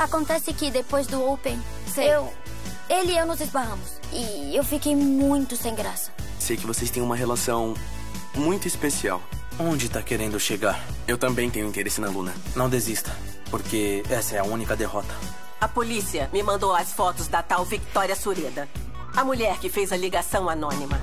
Acontece que depois do Open, eu. Ele e eu nos esbarramos. E eu fiquei muito sem graça. Sei que vocês têm uma relação muito especial. Onde tá querendo chegar? Eu também tenho interesse na Luna. Não desista, porque essa é a única derrota. A polícia me mandou as fotos da tal Victoria Sureda. A mulher que fez a ligação anônima.